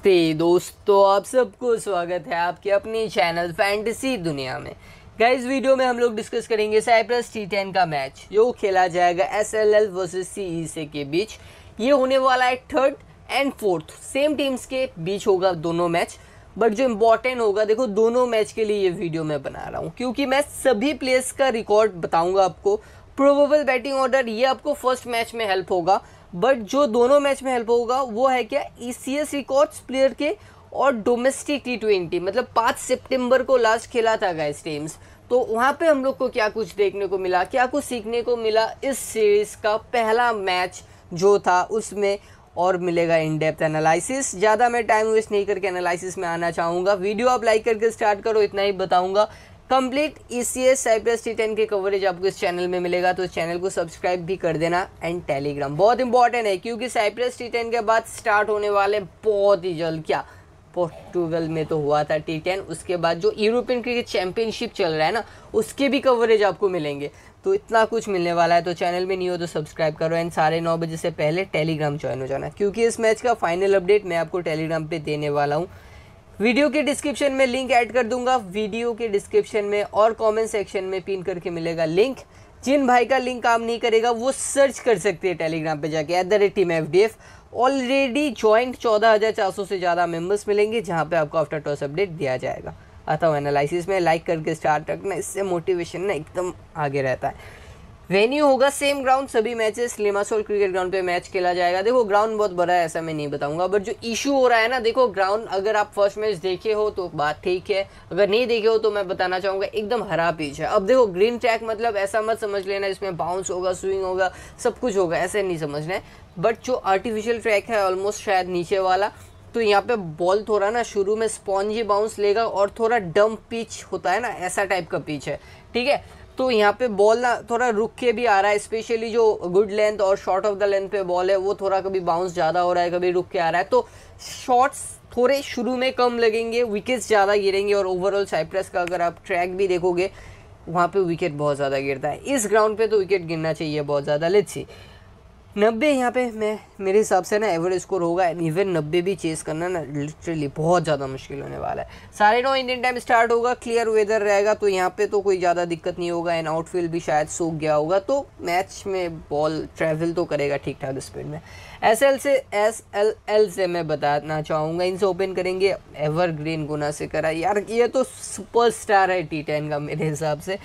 नमस्ते दोस्तों, आप सबको स्वागत है आपके अपने चैनल फैंटेसी दुनिया में। गाइस वीडियो में हम लोग डिस्कस करेंगे साइप्रस टी टेन का मैच जो खेला जाएगा S L L versus C E से के बीच। ये होने वाला है third and fourth same teams के बीच होगा दोनों मैच बट जो इम्पोर्टेंट होगा, देखो दोनों मैच के लिए ये वीडियो मैं बना रहा हूँ, क्योंकि मैं सभी प्लेयर्स का रिकॉर्ड बताऊँगा आपको। प्रोबेबल बैटिंग ऑर्डर ये आपको फ़र्स्ट मैच में हेल्प होगा। बट जो दोनों मैच में हेल्प होगा, वो है क्या E C S records player के और डोमेस्टिक टी ट्वेंटी मतलब पाँच सितंबर को लास्ट खेला था गाइस टीम्स तो वहाँ पे हम लोग को क्या कुछ देखने को मिला, क्या कुछ सीखने को मिला इस सीरीज़ का पहला मैच जो था उसमें और मिलेगा इन डेप्थ एनालिसिस ज़्यादा मैं टाइम वेस्ट नहीं करके एनालिसिस में आना चाहूँगा। वीडियो आप लाइक करके स्टार्ट करो, इतना ही बताऊँगा। Complete E C S Cyprus T ten के कवरेज आपको इस चैनल में मिलेगा तो इस चैनल को सब्सक्राइब भी कर देना एंड टेलीग्राम बहुत इंपॉर्टेंट है, क्योंकि साइप्रस टी टेन के बाद स्टार्ट होने वाले बहुत ही जल्द. क्या? पोर्टुगल में तो हुआ था टी टेन उसके बाद जो यूरोपियन क्रिकेट चैंपियनशिप चल रहा है ना, उसके भी कवरेज आपको मिलेंगे. तो इतना कुछ मिलने वाला है तो चैनल में नहीं हो तो सब्सक्राइब करो एंड साढ़े नौ बजे से पहले टेलीग्राम ज्वाइन हो जाना, क्योंकि इस मैच का फाइनल अपडेट मैं आपको टेलीग्राम पे देने वाला हूँ. वीडियो के डिस्क्रिप्शन में लिंक ऐड कर दूँगा। वीडियो के डिस्क्रिप्शन में और कमेंट सेक्शन में पिन करके मिलेगा लिंक। जिन भाई का लिंक काम नहीं करेगा, वो सर्च कर सकते हैं टेलीग्राम पे जाके। At the rate team F D F already joined चौदह हज़ार चार सौ से ज़्यादा मेंबर्स मिलेंगे, जहाँ पे आपको आफ्टर टॉस अपडेट दिया जाएगा। आता एनालिसिस में लाइक करके स्टार्ट रखना, इससे मोटिवेशन ना एकदम आगे रहता है। वेन्यू होगा सेम ग्राउंड, सभी मैचेस लिमासोल क्रिकेट ग्राउंड पे मैच खेला जाएगा। देखो ग्राउंड बहुत बड़ा है, ऐसा मैं नहीं बताऊँगा। बट जो इशू हो रहा है ना, देखो ग्राउंड अगर आप फ़र्स्ट मैच देखे हो तो बात ठीक है। अगर नहीं देखे हो तो मैं बताना चाहूँगा, एकदम हरा पिच है। अब देखो ग्रीन ट्रैक मतलब ऐसा मत समझ लेना इसमें बाउंस होगा स्विंग होगा, सब कुछ होगा, ऐसे नहीं समझना है। बट जो आर्टिफिशियल ट्रैक है ऑलमोस्ट शायद नीचे वाला तो यहाँ पे बॉल थोड़ा ना शुरू में स्पॉन्जी बाउंस लेगा, और थोड़ा डम पिच होता है ना, ऐसा टाइप का पिच है। ठीक है? तो यहाँ पे बॉल ना थोड़ा रुक के भी आ रहा है स्पेशली जो गुड लेंथ और शॉर्ट ऑफ़ द लेंथ पे बॉल है, वो थोड़ा कभी बाउंस ज़्यादा हो रहा है, कभी रुक के आ रहा है। तो शॉट्स थोड़े शुरू में कम लगेंगे विकेट्स ज़्यादा गिरेंगे और ओवरऑल साइप्रस का अगर आप ट्रैक भी देखोगे, वहाँ पे विकेट बहुत ज़्यादा गिरता है। इस ग्राउंड पे तो विकेट गिरना चाहिए बहुत ज़्यादा। लेट्स सी नब्बे यहाँ पे मैं, मेरे हिसाब से ना एवरेज स्कोर होगा एंड इवन नब्बे भी चेस करना ना लिटरली बहुत ज़्यादा मुश्किल होने वाला है। साढ़े नौ इंडियन टाइम स्टार्ट होगा क्लियर वेदर रहेगा तो यहाँ पे तो कोई ज़्यादा दिक्कत नहीं होगा एंड आउटफील्ड भी शायद सूख गया होगा तो मैच में बॉल ट्रैवल तो करेगा ठीक ठाक स्पीड में। एस एल से एस एल एल से मैं बताना चाहूँगा, इनसे ओपन करेंगे एवर ग्रीन गुना से करा यार, ये तो सुपर स्टार है टी टेन का मेरे हिसाब से।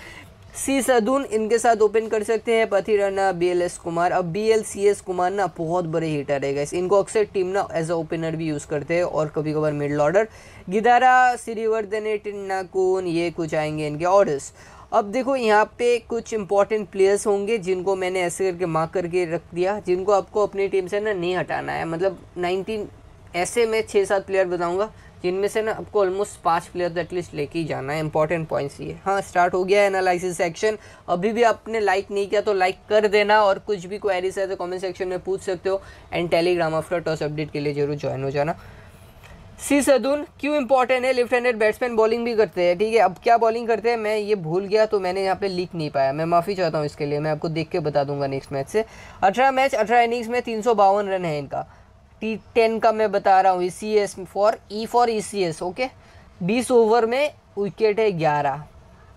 सी सदून इनके साथ ओपन कर सकते हैं Pathirana B L S Kumar. अब B L C S Kumar ना बहुत बड़े हिटर है गैस इनको अक्सर टीम ना एज अ ओपनर भी यूज़ करते हैं और कभी कभार मिडल ऑर्डर गिदारा, श्रीवर्धन टिन्नाकून ये कुछ आएँगे इनके ऑर्डर्स अब देखो, यहाँ पे कुछ इंपॉर्टेंट प्लेयर्स होंगे जिनको मैंने ऐसे करके मार्क करके रख दिया, जिनको आपको अपनी टीम से ना नहीं हटाना है। मतलब नाइनटीन ऐसे मैं छः सात प्लेयर बताऊँगा जिनमें से ना आपको ऑलमोस्ट पाँच प्लेयर तो एटलीस्ट लेके ही जाना है इंपॉर्टेंट पॉइंट्स ये। हाँ स्टार्ट हो गया है एनालिसिस सेक्शन अभी भी आपने लाइक नहीं किया तो लाइक कर देना और कुछ भी क्वेरीज है तो कमेंट सेक्शन में पूछ सकते हो। And Telegram after toss update के लिए ज़रूर ज्वाइन हो जाना। सी सदून क्यों इंपॉर्टेंट है? लेफ़्ट हैंडेड बैट्समैन बॉलिंग भी करते हैं, ठीक है? अब क्या बॉलिंग करते हैं? मैं ये भूल गया तो मैंने यहाँ पे लिख नहीं पाया। मैं माफ़ी चाहता हूँ इसके लिए। मैं आपको देख के बता दूँगा नेक्स्ट मैच से। अठारह मैच अठारह इनिंग्स में तीन सौ बावन रन है इनका। टी टेन का मैं बता रहा हूँ E C S for E for E C S okay बीस ओवर में विकेट है ग्यारह।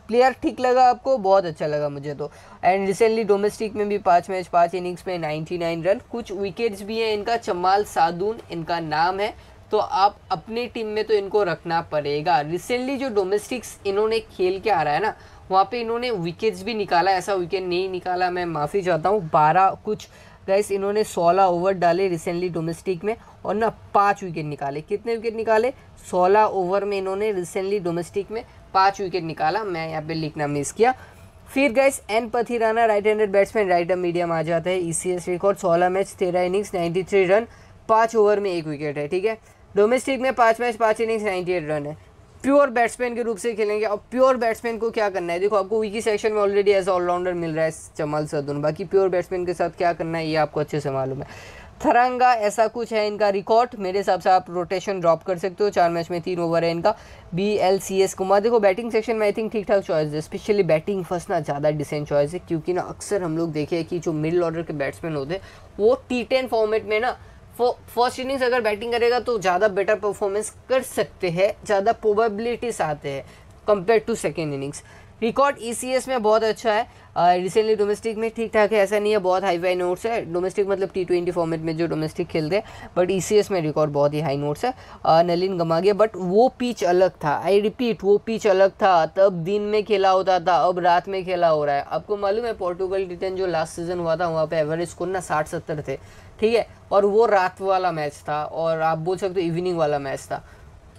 प्लेयर ठीक लगा आपको, बहुत अच्छा लगा मुझे तो। एंड रिसेंटली डोमेस्टिक में भी पाँच मैच पाँच इनिंग्स में नाइन्टी नाइन रन कुछ विकेट्स भी हैं, इनका चमाल सादून, इनका नाम है। तो आप अपनी टीम में तो इनको रखना पड़ेगा। रिसेंटली जो डोमेस्टिक्स इन्होंने खेल के आ रहा है ना, वहाँ पे इन्होंने विकेट्स भी निकाला। ऐसा विकेट नहीं निकाला, मैं माफ़ी चाहता हूँ। बारह कुछ गैस इन्होंने 16 ओवर डाले रिसेंटली डोमेस्टिक में और ना पाँच विकेट निकाले। कितने विकेट निकाले? 16 ओवर में इन्होंने रिसेंटली डोमेस्टिक में पाँच विकेट निकाला। मैं यहाँ पे लिखना मिस किया। फिर gas N Pathirana right handed batsman right up medium आ जाता है। ई सी एस रिकॉर्ड सोलह मैच तेरह इनिंग्स नाइन्टी रन पाँच ओवर में एक विकेट है, ठीक है? डोमेस्टिक में पाँच मैच पाँच इनिंग्स नाइन्टी रन है। प्योर बैट्समैन के रूप से खेलेंगे। और प्योर बैट्समैन को क्या करना है? देखो, आपको विकी सेक्शन में ऑलरेडी एज ऑलराउंडर मिल रहा है चमल सदुन। बाकी प्योर बैट्समैन के साथ क्या करना है, ये आपको अच्छे से मालूम है। थरंगा ऐसा कुछ है इनका रिकॉर्ड मेरे हिसाब से आप रोटेशन ड्रॉप कर सकते हो। चार मैच में तीन ओवर है इनका। B L C S Kumar. देखो बैटिंग सेक्शन में आई थिंक ठीक ठाक चॉइस है। स्पेशली बैटिंग फ़र्स्ट ना ज़्यादा डिसेंट चॉइस है। क्योंकि ना अक्सर हम लोग देखे कि जो मिडिल ऑर्डर के बैट्समैन होते हैं, वो टी टेन फॉर्मेट में ना फ़र्स्ट इनिंग्स अगर बैटिंग करेगा तो ज़्यादा बेटर परफॉर्मेंस कर सकते हैं ज़्यादा प्रोबेबिलिटीज आते हैं compare to second innings record ECS में बहुत अच्छा है। रिसेंटली डोमेस्टिक में ठीक ठाक है ऐसा नहीं है बहुत हाई फाई नोट्स है। डोमेस्टिक मतलब टी ट्वेंटी फॉर्मेट में जो डोमेस्टिक खेलते हैं बट ईसीएस में रिकॉर्ड बहुत ही हाई नोट्स है। uh, नलिन गमा गया बट वो पिच अलग था। आई रिपीट वो पिच अलग था। तब दिन में खेला होता था अब रात में खेला हो रहा है। आपको मालूम है पोर्टुगल टी जो लास्ट सीज़न हुआ था वहाँ पर एवरेज स्कोर ना साठ सत्तर थे। ठीक है? और वो रात वाला मैच था और आप बोल सकते हो इवनिंग वाला मैच था।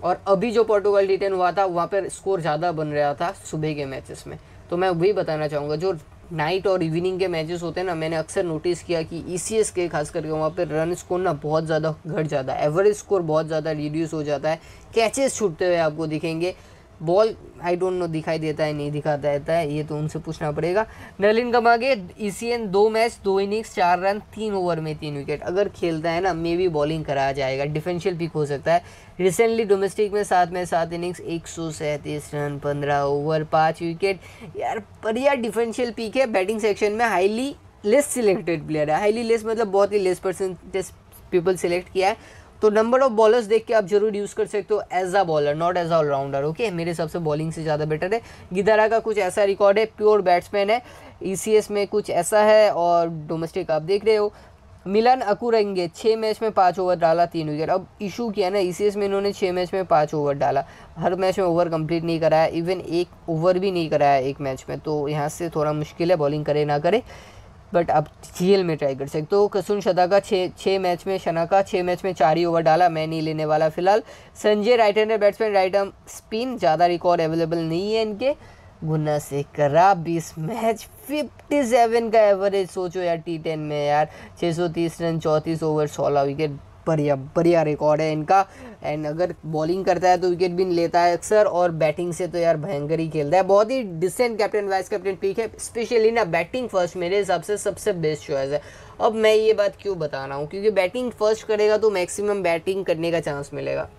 और अभी जो पोर्टुगल टी हुआ था, वहाँ पर स्कोर ज़्यादा बन रहा था सुबह के मैचेस में। तो मैं वही बताना चाहूँगा, जो नाइट और इवनिंग के मैचेस होते हैं ना, मैंने अक्सर नोटिस किया कि ई e के खास करके वहाँ पर रन स्कोर ना बहुत ज़्यादा, घट जाता है। एवरेज स्कोर बहुत ज़्यादा रिड्यूस हो जाता है। कैचेस छूटते हुए आपको दिखेंगे। बॉल आई डोंट नो दिखाई देता है, नहीं दिखाता रहता है ये तो उनसे पूछना पड़ेगा। नलिन कमागे ईसीएन दो मैच दो इनिंग्स चार रन तीन ओवर में तीन विकेट अगर खेलता है ना मे भी बॉलिंग कराया जाएगा डिफेंशियल पिक हो सकता है। रिसेंटली डोमेस्टिक में सात में सात इनिंग्स एक सौ सैंतीस रन पंद्रह ओवर पाँच विकेट यार, बढ़िया डिफेंशियल पिक है। बैटिंग सेक्शन में हाईली लेस सिलेक्टेड प्लेयर है। हाईली लेस मतलब बहुत ही लेस परसेंटेज पीपल सिलेक्ट किया है। तो नंबर ऑफ़ बॉलर्स देख के आप ज़रूर यूज़ कर सकते हो as a bowler not as all-rounder okay मेरे हिसाब से बॉलिंग से ज़्यादा बेटर है। गिदारा का कुछ ऐसा रिकॉर्ड है प्योर बैट्समैन है। ई e में कुछ ऐसा है और डोमेस्टिक आप देख रहे हो। मिलन अकुरेंगे छः मैच में पाँच ओवर डाला, तीन विकेट अब इशू किया ना ई e में इन्होंने छः मैच में पाँच ओवर डाला। हर मैच में ओवर कंप्लीट नहीं कराया इवन एक ओवर भी नहीं कराया एक मैच में। तो यहाँ से थोड़ा मुश्किल है बॉलिंग करे ना करे। बट अब जी में ट्राई कर सकते हो कसून शदा का छः छः मैच में शना का छः मैच में चार ही ओवर डाला, मैं नहीं लेने वाला फ़िलहाल। Sanjay right hander batsman right arm spin ज़्यादा रिकॉर्ड अवेलेबल नहीं है इनके। गुना से करा बीस मैच फिफ्टी सेवन का एवरेज सोचो यार टी टेन में यार छः सौ तीस रन, चौंतीस ओवर सोलह विकेट बढ़िया बढ़िया रिकॉर्ड है इनका। एंड अगर बॉलिंग करता है तो विकेट भी लेता है अक्सर और बैटिंग से तो यार भयंकर ही खेलता है। बहुत ही decent captain vice captain pick है। स्पेशली ना बैटिंग फ़र्स्ट मेरे हिसाब से सबसे बेस्ट चॉइस है। अब मैं ये बात क्यों बता रहा हूँ? क्योंकि बैटिंग फ़र्स्ट करेगा तो मैक्सिमम बैटिंग करने का चांस मिलेगा।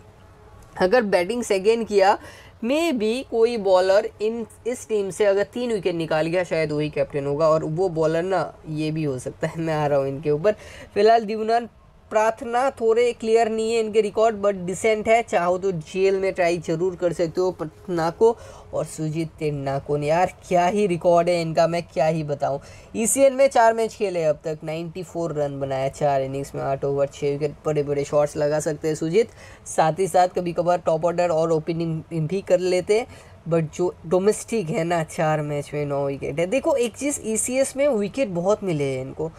अगर बैटिंग सेकेंड किया मे भी कोई बॉलर इन, इस टीम से अगर तीन विकेट निकाल गया, शायद वही कैप्टन होगा। और वो बॉलर ना ये भी हो सकता है, मैं आ रहा हूँ इनके ऊपर। फ़िलहाल दिवनान प्रार्थना थोड़े क्लियर नहीं है इनके रिकॉर्ड बट डिसेंट है। चाहो तो जेल में ट्राई ज़रूर कर सकते हो पटना को और सुजीत तेन्ना को यार, क्या ही रिकॉर्ड है इनका, मैं क्या ही बताऊँ। ईसीएन में चार मैच खेले अब तक। 94 रन बनाया, चार इनिंग्स में आठ ओवर छः विकेट बड़े बड़े शॉट्स लगा सकते हैं सुजीत। साथ ही साथ कभी कभार टॉप ऑर्डर और ओपनिंग भी कर लेते बट जो डोमेस्टिक है ना, चार मैच में नौ विकेट है। देखो, एक चीज़ ईसीएस में विकेट बहुत मिले हैं इनको।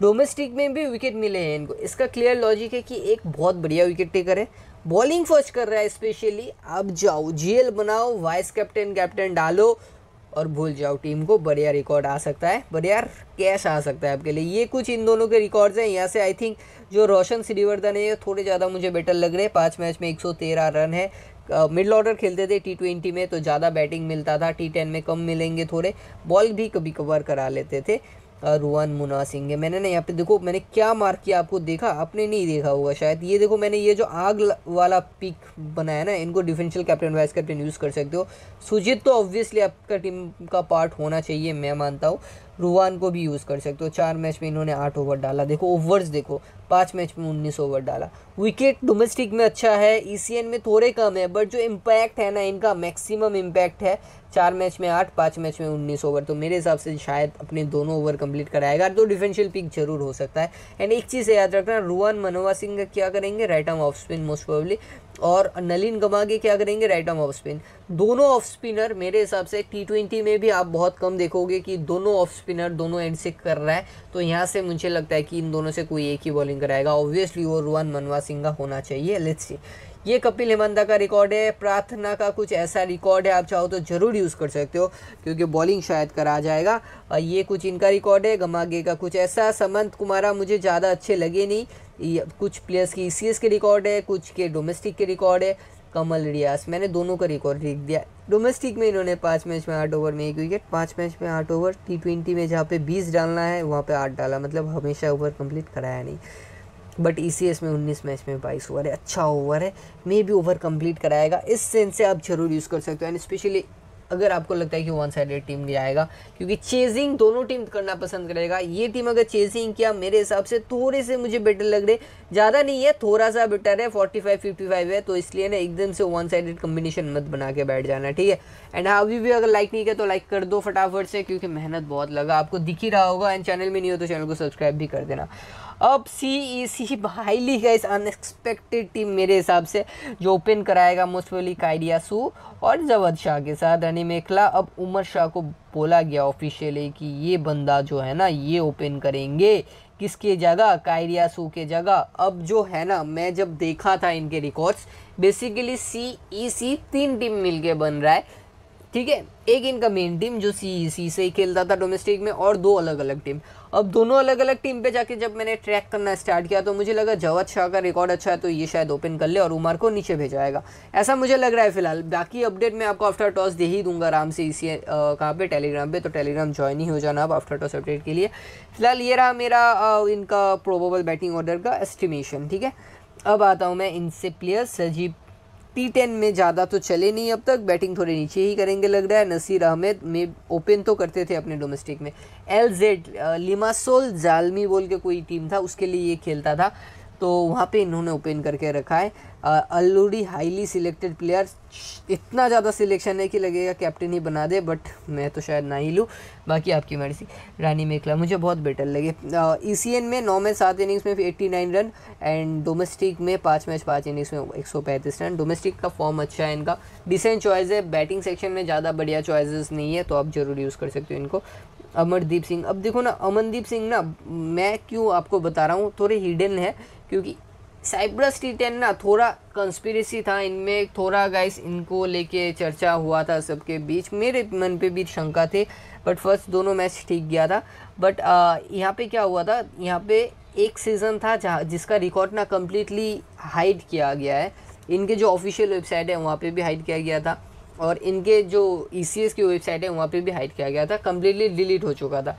डोमेस्टिक में भी विकेट मिले हैं इनको। इसका क्लियर लॉजिक है कि एक बहुत बढ़िया विकेट टेकर है। बॉलिंग फ़र्स्ट कर रहा है स्पेशली अब जाओ जीएल बनाओ वाइस कैप्टन कैप्टन डालो और भूल जाओ टीम को बढ़िया रिकॉर्ड आ सकता है। बढ़िया कैश आ सकता है आपके लिए। ये कुछ इन दोनों के रिकॉर्ड्स हैं। यहाँ से आई थिंक जो रोशन श्रीवर्धन है, थोड़े ज़्यादा मुझे बेटर लग रहे हैं। पाँच मैच में 113 रन है। मिडल ऑर्डर खेलते थे टी ट्वेंटी में तो ज़्यादा बैटिंग मिलता था। टी टेन में कम मिलेंगे थोड़े। बॉल भी कभी कवर करा लेते थे। रुआन मुना सिंह। है मैंने ना यहाँ पे देखो, मैंने क्या मार्क किया आपको देखा? आपने नहीं देखा होगा शायद। ये देखो, मैंने ये जो आग वाला पिक बनाया ना, इनको differential captain vice captain use कर सकते हो। सुजीत तो ऑब्वियसली आपका टीम का पार्ट होना चाहिए, मैं मानता हूँ। रुवान को भी यूज़ कर सकते हो। चार मैच में इन्होंने आठ ओवर डाला। देखो ओवर्स देखो, पाँच मैच में उन्नीस ओवर डाला। विकेट डोमेस्टिक में अच्छा है ईसीएन में थोड़े कम है बट जो इम्पैक्ट है ना, इनका मैक्सिमम इम्पैक्ट है। चार मैच में आठ, पाँच मैच में उन्नीस ओवर तो मेरे हिसाब से शायद अपने दोनों ओवर कंप्लीट कराएगा। तो डिफेंशियल पिक ज़रूर हो सकता है। एंड एक चीज़ याद रखना रुआन मनोवा सिंह क्या करेंगे? Right arm off spin most probably और नलिन गमागे क्या करेंगे? राइट आर्म ऑफ़ स्पिन दोनों ऑफ़ स्पिनर मेरे हिसाब से टी ट्वेंटी में भी आप बहुत कम देखोगे कि दोनों ऑफ़ स्पिनर दोनों एंड से कर रहा है। तो यहाँ से मुझे लगता है कि इन दोनों से कोई एक ही बॉलिंग कराएगा। ऑब्वियसली वो रुआन मनवा सिंह का होना चाहिए। लेट्स सी ये कपिल हेमंता का रिकॉर्ड है, प्रार्थना का कुछ ऐसा रिकॉर्ड है, आप चाहो तो ज़रूर यूज़ कर सकते हो, क्योंकि बॉलिंग शायद करा जाएगा। और ये कुछ इनका रिकॉर्ड है गमागे का कुछ ऐसा, समंत कुमारा मुझे ज़्यादा अच्छे लगे नहीं। कुछ प्लेयर्स की ई के रिकॉर्ड है, कुछ के डोमेस्टिक के रिकॉर्ड है, कमल रियास, मैंने दोनों का रिकॉर्ड लिख दिया। डोमेस्टिक में इन्होंने पाँच मैच में आठ ओवर में एक विकेट पाँच मैच में आठ ओवर टी ट्वेंटी में जहाँ पे बीस डालना है, वहाँ पे आठ डाला मतलब हमेशा ओवर कंप्लीट कराया नहीं। बट ई e में उन्नीस मैच में बाईस ओवर है अच्छा ओवर है। मे भी ओवर कंप्लीट कराएगा। इस सेंस से आप ज़रूर यूज़ कर सकते हो। एंड स्पेशली अगर आपको लगता है कि वन साइडेड टीम नहीं आएगा, क्योंकि चेजिंग दोनों टीम करना पसंद करेगा। ये टीम अगर चेजिंग किया, मेरे हिसाब से थोड़े से मुझे बेटर लग रहे। ज़्यादा नहीं है थोड़ा सा बेटर है फोर्टी फाइव फिफ्टी फाइव है। तो इसलिए ना एकदम से वन साइडेड कम्बिनेशन मत बना के बैठ जाना, ठीक है? एंड हाँ अभी भी अगर लाइक नहीं किया तो लाइक कर दो फटाफट से, क्योंकि मेहनत बहुत लगा। आपको दिख ही रहा होगा। एंड चैनल में नहीं हो तो चैनल को सब्सक्राइब भी कर देना। अब C E C highly guys unexpected team मेरे हिसाब से, जो ओपन कराएगा मोस्टली काइडिया सू और जवद शाह के साथ रनी मेखला अब उमर शाह को बोला गया ऑफिशियली कि ये बंदा जो है ना, ये ओपन करेंगे। किसके जगह? कायरिया सू के जगह। अब जो है ना, मैं जब देखा था इनके रिकॉर्ड्स बेसिकली सी ई सी तीन टीम मिलके बन रहा है। ठीक है? एक इनका मेन टीम जो सी सी से ही खेलता था डोमेस्टिक में और दो अलग अलग टीम अब दोनों अलग अलग टीम पे जाके जब मैंने ट्रैक करना स्टार्ट किया तो मुझे लगा जवाद शाह का रिकॉर्ड अच्छा है तो ये शायद ओपन कर ले और उमर को नीचे भेजाएगा ऐसा मुझे लग रहा है फ़िलहाल। बाकी अपडेट मैं आपको आफ्टर टॉस दे ही दूँगा आराम से इसी कहाँ पे? टेलीग्राम पे। तो टेलीग्राम ज्वाइन ही हो जाना अब आफ्टर टॉस अपडेट के लिए। फ़िलहाल ये रहा मेरा इनका प्रोबेबल बैटिंग ऑर्डर का एस्टिमेशन ठीक है? अब आता हूँ मैं इनसे प्लेयर सजीब टी टेन में ज़्यादा तो चले नहीं अब तक, बैटिंग थोड़े नीचे ही करेंगे लग रहा है। नसीर अहमद में ओपन तो करते थे अपने डोमेस्टिक में। एल जेड लिमासोल जालमी बोल के कोई टीम था, उसके लिए ये खेलता था। तो वहाँ पे इन्होंने ओपन करके रखा है। ऑलरेडी हाईली सिलेक्टेड प्लेयर इतना ज़्यादा सिलेक्शन है कि लगेगा कैप्टन ही बना दे, बट मैं तो शायद ना ही लूँ। बाकी आपकी मर्ज़ी। रानी मेखला, मुझे बहुत बेटर लगे। ई सी एन में नौ में सात इनिंग्स में eighty nine run and domestic में पाँच मैच, पाँच इनिंग्स में एक सौ पैंतीस रन। डोमेस्टिक का फॉर्म अच्छा है इनका। डिसेंट चॉइस है, बैटिंग सेक्शन में ज़्यादा बढ़िया चॉइसेस नहीं है तो आप ज़रूर यूज़ कर सकते हो इनको। अमरदीप सिंह, अब देखो ना, अमनदीप सिंह ना, मैं क्यों आपको बता रहा हूँ, थोड़े हिडन है क्योंकि साइप्रस टी टेन ना थोड़ा कंस्पिरेसी था, इनमें थोड़ा गाइस इनको लेके चर्चा हुआ था सबके बीच। मेरे मन पे भी शंका थे बट फ़र्स्ट दोनों मैच ठीक गया था। बट यहाँ पे क्या हुआ था? यहाँ पे एक सीज़न था जहाँ, जिसका रिकॉर्ड ना कम्प्लीटली हाइड किया गया है। इनके जो ऑफिशियल वेबसाइट है, वहाँ पे भी हाइड किया गया था। और इनके जो ई की वेबसाइट है, वहाँ पे भी हाइड किया गया था। कम्प्लीटली डिलीट हो चुका था।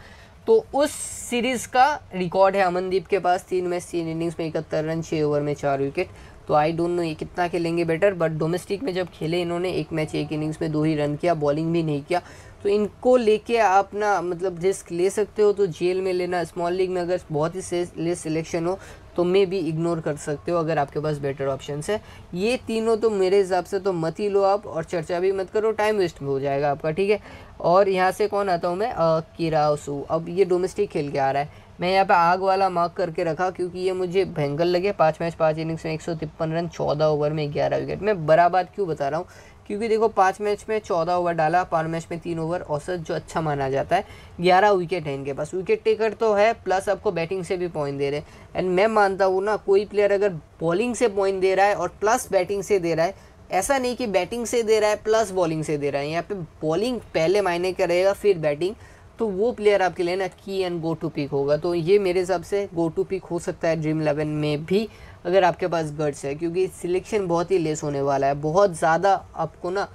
तो उस सीरीज़ का रिकॉर्ड है अमनदीप के पास। तीन मैच तीन इनिंग्स में इकहत्तर रन छः ओवर में चार विकेट तो आई डोंट नो ये कितना खेलेंगे बेटर बट डोमेस्टिक में जब खेले इन्होंने, एक मैच एक इनिंग्स में दो ही रन किया बॉलिंग भी नहीं किया। तो इनको लेके आप ना मतलब रिस्क ले सकते हो तो जेल में लेना। स्मॉल लीग में अगर बहुत ही सिलेक्शन हो तो मे भी इग्नोर कर सकते हो अगर आपके पास बेटर ऑप्शन है। ये तीनों तो मेरे हिसाब से तो मत ही लो आप और चर्चा भी मत करो टाइम वेस्ट हो जाएगा आपका, ठीक है? और यहाँ से कौन आता हूँ मैं? किरासू। अब ये डोमेस्टिक खेल के आ रहा है। मैं यहाँ पे आग वाला मार्क करके रखा क्योंकि ये मुझे भयंकर लगे। पाँच मैच पाँच इनिंग्स में एक रन, चौदह ओवर में ग्यारह विकेट मैं बराबर क्यों बता रहा हूँ? क्योंकि देखो, पाँच मैच में चौदह ओवर डाला, पाँच मैच में तीन ओवर औसत जो अच्छा माना जाता है, ग्यारह विकेट है इनके पास। विकेट टेकर तो है प्लस आपको बैटिंग से भी पॉइंट दे रहे हैं। एंड मैं मानता हूँ ना, कोई प्लेयर अगर बॉलिंग से पॉइंट दे रहा है और प्लस बैटिंग से दे रहा है, ऐसा नहीं कि बैटिंग से दे रहा है प्लस बॉलिंग से दे रहा है। यहाँ पे बॉलिंग पहले मायने करेगा फिर बैटिंग तो वो प्लेयर आपके लिए ना की एंड गो टू पिक होगा। तो ये मेरे हिसाब से गो टू पिक हो सकता है ड्रीम इलेवन में भी। अगर आपके पास गट्स है, क्योंकि सिलेक्शन बहुत ही लेस होने वाला है। बहुत ज़्यादा आपको ना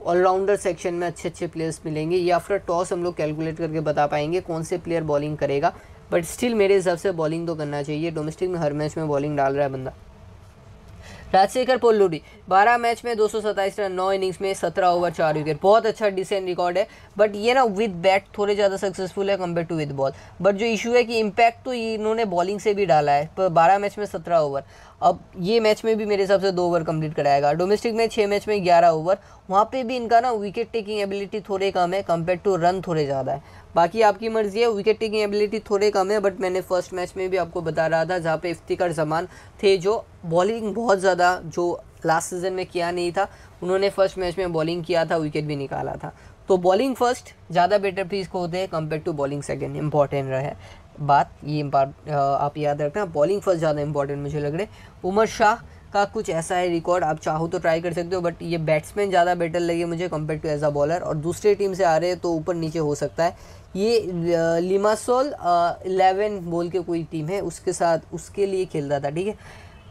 ऑलराउंडर सेक्शन में अच्छे अच्छे प्लेयर्स मिलेंगे, या फिर टॉस हम लोग कैलकुलेट करके बता पाएँगे कौन से प्लेयर बॉलिंग करेगा। बट स्टिल मेरे हिसाब से बॉलिंग तो करना चाहिए। डोमेस्टिक में हर मैच में बॉलिंग डाल रहा है बंदा। राजशेखर पोल्लूडी, बारह मैच में दो सौ सताईस रन, नौ इनिंग्स में सत्रह ओवर, चार विकेट। बहुत अच्छा डिसेंट रिकॉर्ड है बट ये ना विद बैट थोड़े ज़्यादा सक्सेसफुल है compare to with ball but जो इशू है कि इम्पैक्ट तो इन्होंने बॉलिंग से भी डाला है, पर बारह मैच में सत्रह ओवर। अब ये मैच में भी मेरे हिसाब से दो ओवर कंप्लीट कराएगा। डोमेस्टिक में छः मैच में ग्यारह ओवर। वहाँ पे भी इनका ना विकेट टेकिंग एबिलिटी थोड़े कम है कंपेयर टू रन थोड़े ज़्यादा है। बाकी आपकी मर्ज़ी है विकेट टेकिंग एबिलिटी थोड़े कम है बट मैंने फ़र्स्ट मैच में भी आपको बता रहा था जहाँ पे इफ्तिकार जमान थे जो बॉलिंग बहुत ज़्यादा, जो लास्ट सीज़न में किया नहीं था, उन्होंने फ़र्स्ट मैच में बॉलिंग किया था विकेट भी निकाला था। तो बॉलिंग फ़र्स्ट ज़्यादा बेटर प्लीज़ को होते हैं compare to bowling second important रहे। बात ये आप याद रखना बॉलिंग फ़र्स्ट ज़्यादा इंपॉर्टेंट मुझे लग रहे उमर शाह का कुछ ऐसा है रिकॉर्ड आप चाहो तो ट्राई कर सकते हो बट ये बैट्समैन ज़्यादा बेटर लगे मुझे compare to as a bowler और दूसरे टीम से आ रहे हैं तो ऊपर नीचे हो सकता है। ये लिमासोल इलेवन बोल के कोई टीम है उसके साथ उसके लिए खेलता था ठीक है?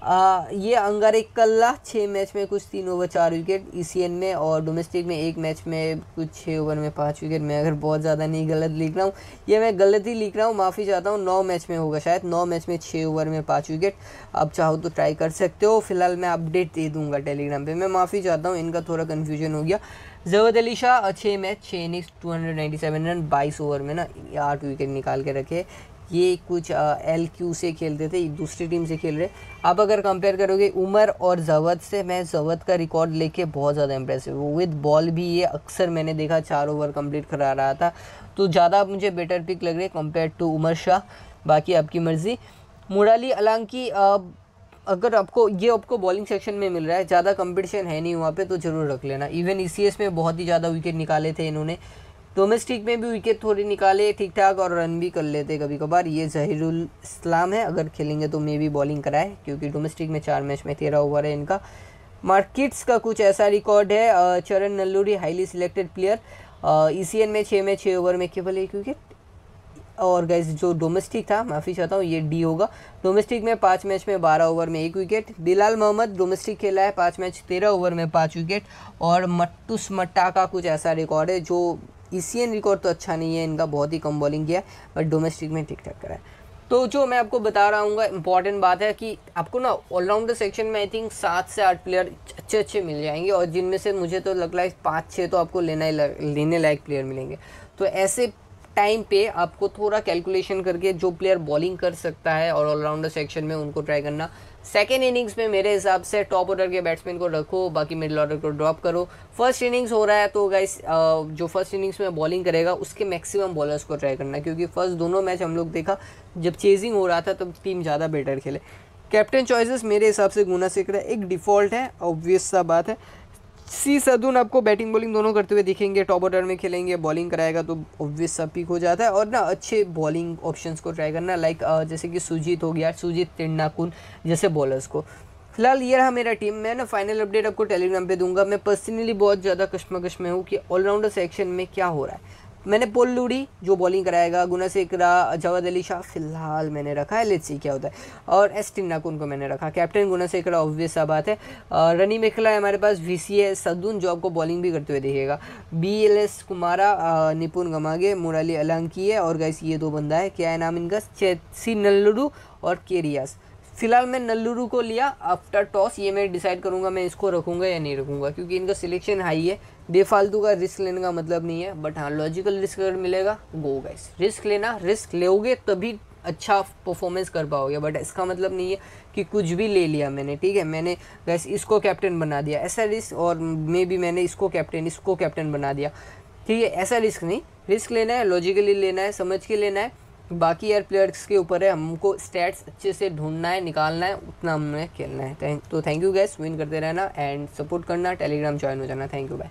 आ, ये अंगारे कल्ला छः मैच में कुछ तीन ओवर चार विकेट ई में और डोमेस्टिक में एक मैच में कुछ छः ओवर में पाँच विकेट मैं अगर बहुत ज़्यादा नहीं गलत लिख रहा हूँ ये मैं गलत ही लिख रहा हूँ माफ़ी चाहता हूँ नौ मैच में होगा शायद नौ मैच में छः ओवर में पाँच विकेट आप चाहो तो ट्राई कर सकते हो फ़िलहाल मैं अपडेट दे दूँगा टेलीग्राम पर मैं माफ़ी चाहता हूँ इनका थोड़ा कन्फ्यूज़न हो गया। जवद अली शाह छः मैच छः innings two hundred ninety seven run बाईस ओवर में ना, आठ विकेट निकाल के रखे। ये कुछ एल क्यू से खेलते थे, दूसरी टीम से खेल रहे। आप अगर कंपेयर करोगे उमर और जवद से, मैं जवद का रिकॉर्ड लेके बहुत ज़्यादा इंप्रेसिव हूँ। विद बॉल भी ये अक्सर मैंने देखा, चार ओवर कंप्लीट करा रहा था। तो ज़्यादा मुझे बेटर पिक लग रही है कंपेयर टू उमर शाह, बाकी आपकी मर्ज़ी। मुराली अलांकी अगर आपको, ये आपको बॉलिंग सेक्शन में मिल रहा है, ज़्यादा कंपटीशन है नहीं वहाँ पे तो ज़रूर रख लेना। इवन ई e में बहुत ही ज़्यादा विकेट निकाले थे इन्होंने। डोमेस्टिक में भी विकेट थोड़ी निकाले ठीक ठाक और रन भी कर लेते कभी कभार ये जहीरुल इस्लाम है, अगर खेलेंगे तो मे भी बॉलिंग कराए, क्योंकि डोमेस्टिक में चार मैच में तेरह ओवर है इनका। मार्किट्स का कुछ ऐसा रिकॉर्ड है Charan Nalluri highly selected player ECN में छः में छः ओवर में केवल एक विकेट और गैस जो डोमेस्टिक था माफ़ी चाहता हूँ ये डी होगा। डोमेस्टिक में पाँच मैच में बारह ओवर में एक विकेट बिलाल मोहम्मद डोमेस्टिक खेला है, पाँच मैच तेरह ओवर में पाँच विकेट और मट्टूस मट्टा का कुछ ऐसा रिकॉर्ड है, जो ईसीएन रिकॉर्ड तो अच्छा नहीं है, इनका बहुत ही कम बॉलिंग किया बट डोमेस्टिक में ठीक ठाक करा है। तो जो मैं आपको बता रहा हूँ इंपॉर्टेंट बात है कि आपको ना ऑलराउंडर सेक्शन में आई थिंक सात से आठ प्लेयर अच्छे अच्छे मिल जाएँगे, और जिनमें से मुझे तो लग रहा है पाँच छः तो आपको लेना ही लेने लायक प्लेयर मिलेंगे। तो ऐसे टाइम पे आपको थोड़ा कैलकुलेशन करके जो प्लेयर बॉलिंग कर सकता है और ऑलराउंडर सेक्शन में उनको ट्राई करना। सेकेंड इनिंग्स में मेरे हिसाब से टॉप ऑर्डर के बैट्समैन को रखो, बाकी मिडिल ऑर्डर को ड्रॉप करो। फ़र्स्ट इनिंग्स हो रहा है तो गाइस जो फ़र्स्ट इनिंग्स में बॉलिंग करेगा, उसके मैक्सिमम बॉलर्स को ट्राई करना, क्योंकि फ़र्स्ट दोनों मैच हम लोग देखा, जब चेजिंग हो रहा था तब टीम ज़्यादा बेटर खेले। कैप्टन चॉइसेस मेरे हिसाब से गुना सिकरा एक डिफ़ॉल्ट है ऑब्वियस सा बात है। सी सदून आपको बैटिंग, बॉलिंग दोनों करते हुए दिखेंगे, टॉप ऑर्डर में खेलेंगे, बॉलिंग कराएगा तो ऑब्वियस सब पिक हो जाता है और ना अच्छे बॉलिंग ऑप्शंस को ट्राई करना लाइक जैसे कि सुजीत हो गया, सुजीत तिरनाकुन जैसे बॉलर्स को। फ़िलहाल ये रहा मेरा टीम मैं ना फाइनल अपडेट आपको टेलीग्राम पे दूँगा। मैं पर्सनली बहुत ज़्यादा कश्मकश में हूँ कि ऑलराउंडर सेक्शन में क्या हो रहा है। मैंने पोल लूडी, जो बॉलिंग कराएगा, गुना सेकरा जवाद अली शाह, फ़िलहाल मैंने रखा है लेट्स सी क्या होता है। और एस टिन्नाकुन को मैंने रखा। कैप्टन गुना सेकरा ऑब्वियस सा बात है। रनी मेखला है हमारे पास वी सी है सदून, जो आपको बॉलिंग भी करते हुए देखेगा। B L S Kumara Nipun Gamage, Murali Alanki है। और गैस ये दो बंदा है। क्या है नाम इनका? सी नल्लुडू और केरियास। फ़िलहाल मैं नल्लुरु को लिया आफ्टर टॉस ये मैं डिसाइड करूँगा मैं इसको रखूँगा या नहीं रखूँगा, क्योंकि इनका सिलेक्शन हाई है बेफालतू का रिस्क लेने का मतलब नहीं है बट हाँ लॉजिकल रिस्क अगर मिलेगा गो गाइस रिस्क लेना रिस्क लोगे तभी अच्छा परफॉर्मेंस कर पाओगे बट इसका मतलब नहीं है कि कुछ भी ले लिया मैंने, ठीक है? मैंने गैस इसको कैप्टन बना दिया। ऐसा रिस्क और मे भी मैंने इसको कैप्टन इसको कैप्टन बना दिया। ठीक है, ऐसा रिस्क नहीं। रिस्क लेना है लॉजिकली लेना है, समझ के लेना है। बाकी यार प्लेयर्स के ऊपर है, हमको स्टैट्स अच्छे से ढूंढना है, निकालना है, उतना हमें खेलना है। तो थैंक यू गैस विन करते रहना एंड सपोर्ट करना टेलीग्राम ज्वाइन हो जाना। Thank you bye